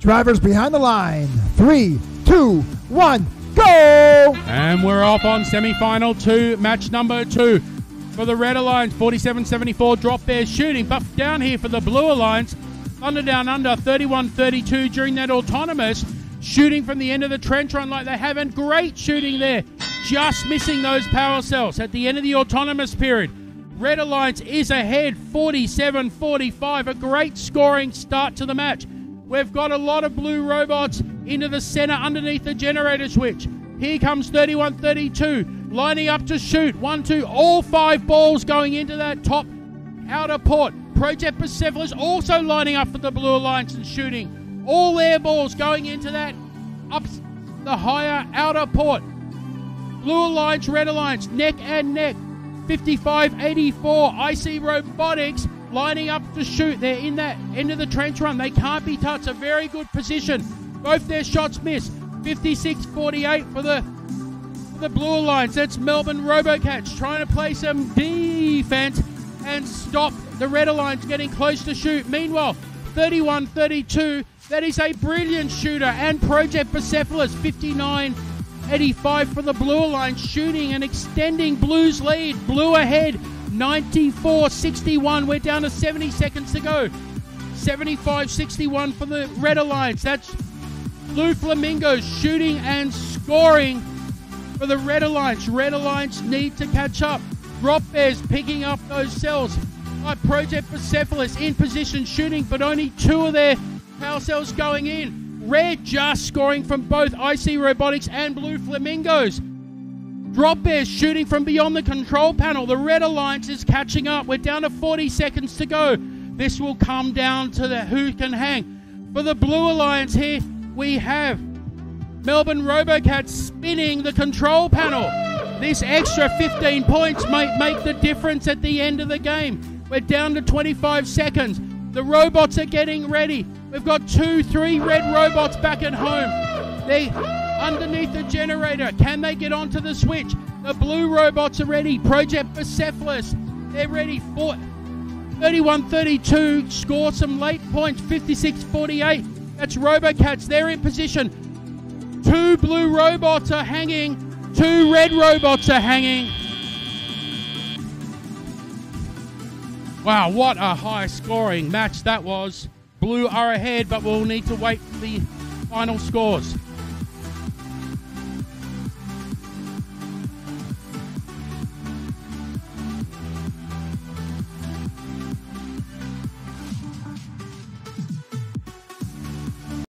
Drivers behind the line. Three, two, one, go! And we're off on semi final two, match number two. For the Red Alliance, 47 74 drop bear shooting. But down here for the Blue Alliance, Thunder Down Under, 31 32 during that autonomous. Shooting from the end of the trench run like they have, and great shooting there. Just missing those power cells at the end of the autonomous period. Red Alliance is ahead 47 45. A great scoring start to the match. We've got a lot of blue robots into the center underneath the generator switch. Here comes 31 32, lining up to shoot. One, two, all five balls going into that top outer port. Project Bucephalus also lining up for the Blue Alliance and shooting. All their balls going into that up the higher outer port. Blue Alliance, Red Alliance, neck and neck. 55 84, IC Robotics lining up to shoot. They're in that end of the trench run. They can't be touched. A very good position. Both their shots miss. 56 48 for the for the Blue Alliance. That's Melbourne Robocats trying to play some defense and stop the Red Alliance getting close to shoot. Meanwhile, 31 32. That is a brilliant shooter. And Project Bucephalus 59 85 for the Blue Alliance, shooting and extending Blue's lead. Blue ahead 94 61. We're down to 70 seconds to go. 75 61 for the Red Alliance. That's Blue Flamingos shooting and scoring for the Red Alliance. Red Alliance need to catch up. Drop Bears picking up those cells. Like Project Bucephalus in position shooting, but only two of their power cells going in. Red just scoring from both IC Robotics and Blue Flamingos. Drop Bears shooting from beyond the control panel. The Red Alliance is catching up. We're down to 40 seconds to go. This will come down to the who can hang. For the Blue Alliance here, we have Melbourne Robocat spinning the control panel. This extra 15 points might make the difference at the end of the game. We're down to 25 seconds. The robots are getting ready. We've got two, three red robots back at home. They underneath the generator. Can they get onto the switch? The blue robots are ready. Project Bucephalus, they're ready. For 31-32, score some late points. 56-48. That's Robocats. They're in position. Two blue robots are hanging. Two red robots are hanging. Wow, what a high scoring match that was. Blue are ahead, but we'll need to wait for the final scores.